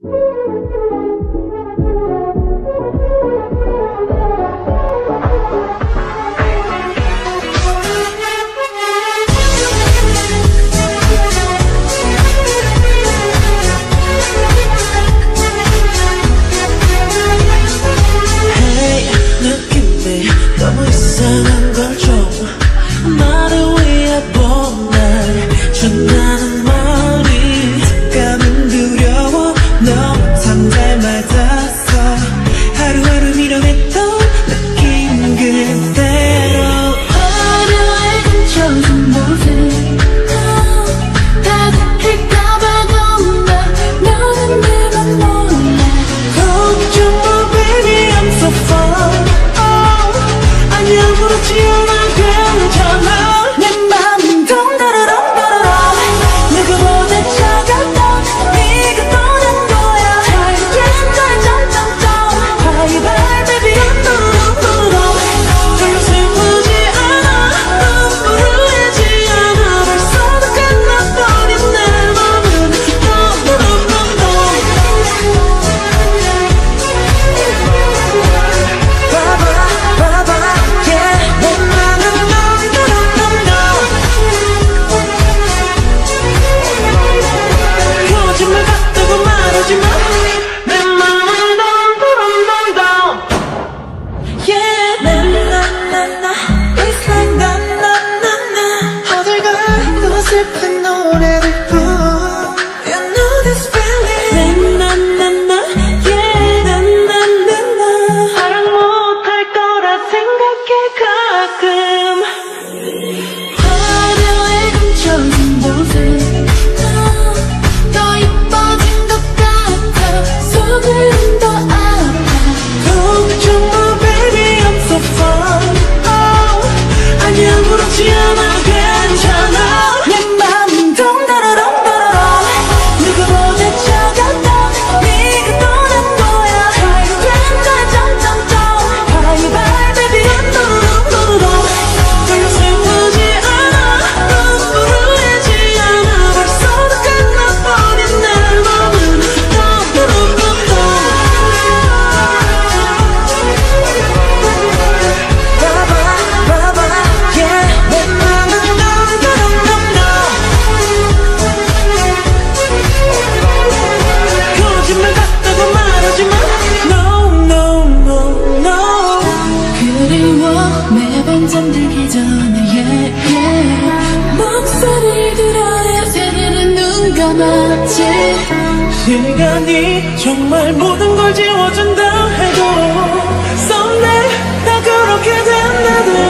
Thank you. 남았지 시간이 정말 모든 걸 지워준다 해도 썸네 다 그렇게 된다들